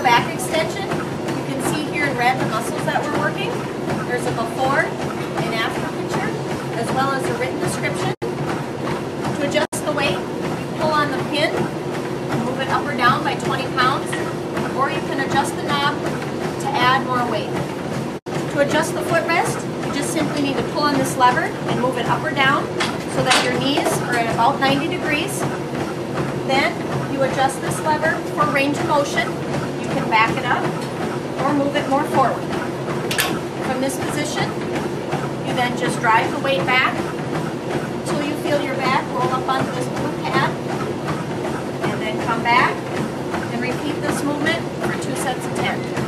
the back extension. You can see here in red the muscles that we're working. There's a before and after picture, as well as a written description. To adjust the weight, you pull on the pin, move it up or down by 20 pounds, or you can adjust the knob to add more weight. To adjust the footrest, you just simply need to pull on this lever and move it up or down so that your knees are at about 90 degrees. Then you adjust this lever for range of motion can back it up or move it more forward. From this position, you then just drive the weight back until you feel your back roll up onto this blue pad. And then come back and repeat this movement for two sets of 10.